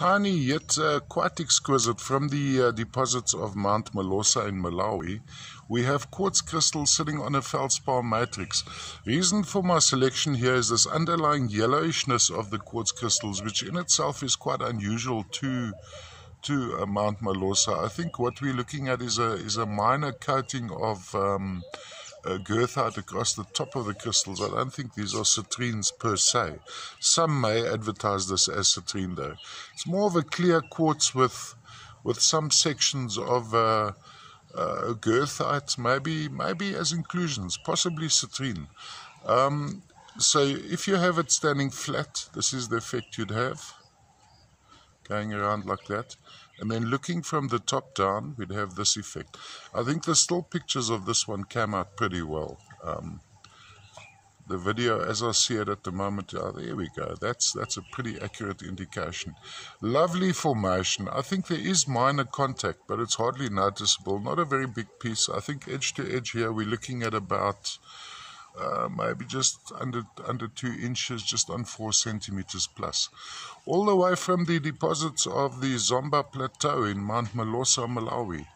Tiny yet uh, quite exquisite from the uh, deposits of Mount Malosa in Malawi. We have quartz crystals sitting on a feldspar matrix. Reason for my selection here is this underlying yellowishness of the quartz crystals, which in itself is quite unusual to to uh, Mount Malosa. I think what we're looking at is a is a minor coating of um, uh, across the top of the crystals. I don't think these are citrines per se. Some may advertise this as citrine though. It's more of a clear quartz with with some sections of uh, uh, maybe maybe as inclusions, possibly citrine. Um, so if you have it standing flat, this is the effect you'd have, going around like that. And then looking from the top down, we'd have this effect. I think the still pictures of this one came out pretty well. Um, the video as I see it at the moment, oh, there we go. That's that's a pretty accurate indication. Lovely formation. I think there is minor contact, but it's hardly noticeable. Not a very big piece. I think edge to edge here, we're looking at about uh, maybe just under under two inches, just on four centimeters plus. All the way from the deposits of the Zomba Plateau in Mount Malosa, Malawi.